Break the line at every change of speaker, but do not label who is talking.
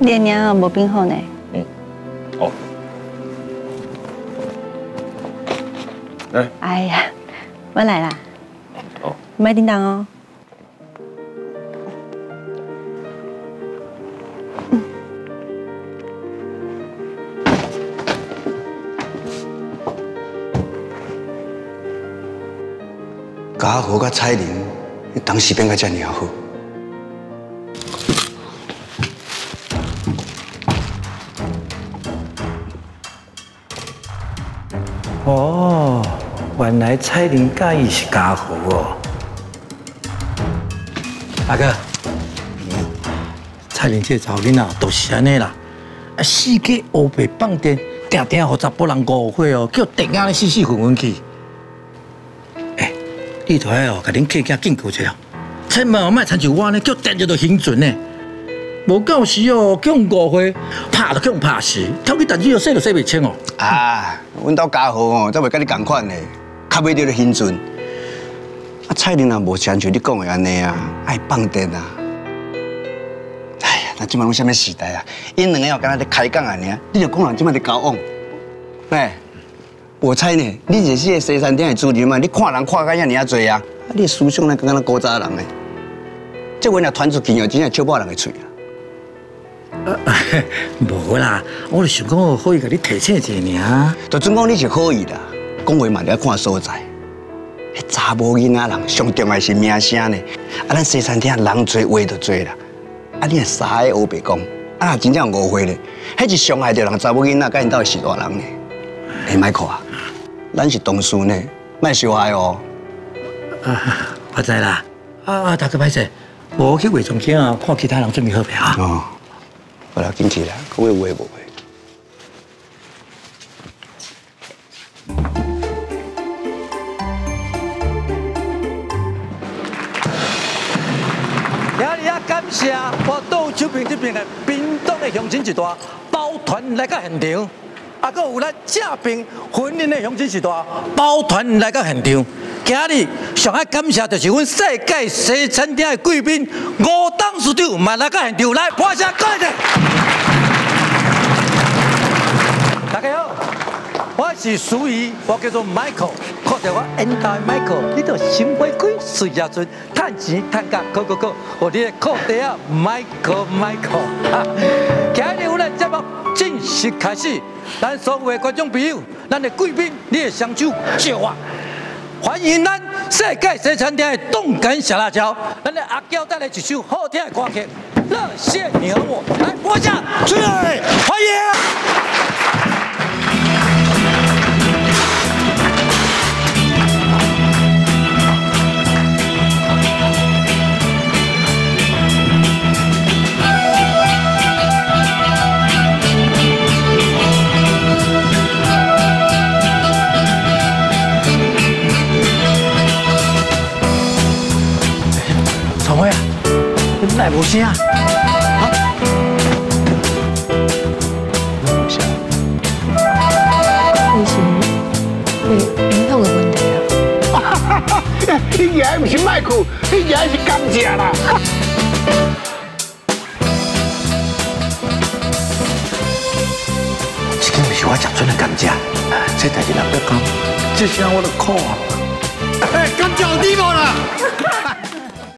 爹娘无变好呢。
嗯，哦。
哎。哎呀，我来啦。哦。买叮当哦。
家豪甲彩玲，当时变个这么好。
哦，原来彩玲介意是家豪哦。阿哥，彩玲这查某囡仔都是安尼啦，啊，四界乌白放电，定定互查甫人误会哦，叫电啊死死混混去。哎，你台哦，甲恁客家警告一下，千万莫参像我呢，叫电就都行准呢。无到时哦，叫误会，拍就叫拍死，偷去但只要洗都洗袂清哦。
啊，阮兜家伙哦，才袂甲你共款呢，较袂着咧兴准。啊，彩玲啊，无像像你讲的安尼啊，爱放电啊。哎呀，那即摆拢什么时代啊？因两个要跟他咧开讲安尼啊，你就讲人即摆咧交往。喂，我猜呢，你就是个西餐厅的主人嘛，你看人看甲遐尔啊多啊，啊，你思想呢，跟咱古早人呢，这阮若传出去哦，真正笑破人的嘴啊。
无啦，我就想讲可以甲你提醒一下尔。
就准讲你是可以啦，讲话嘛要看所在。查某囡仔人上重要是名声呢，啊，咱西餐厅人多话就多啦。啊，你三个乌白讲，啊，真正误会咧，迄是伤害着人查某囡仔，甲因兜是大人呢。你莫看，咱是同事呢，莫伤害哦。
啊，我知啦。啊啊，大哥歹势，我去卫生间啊，看其他人准备好未啊？哦。
我来进去啦，讲话有话无话。
今日啊，感谢我到手边这边的冰冻的乡亲一大包团来到现场，啊，搁有咱正边婚姻的乡亲一大包团来到现场。今日上海感谢就是阮世界西餐厅的贵宾吴董事长，嘛来到现场来拍下盖的。是属于，我叫做 Michael，看到我 N 代 Michael，你都心归归，水下船，赚钱赚价，可可可，我你的靠地啊，Michael Michael。今日我们节目正式开始，咱所有的观众朋友，咱的贵宾，你的双手借我。欢迎咱世界西餐厅的动感小辣椒，咱的阿娇带来一首好听的歌曲，热线你和我来播下，出来，欢迎。来无声啊！
啊无声。
你是你你头的问题啊！哈哈哈！
你爷不是麦克，你爷是甘蔗啦！
这个不是我吃准的甘蔗，这代志人不要讲，这是我的苦啊！
哎，甘蔗低无啦！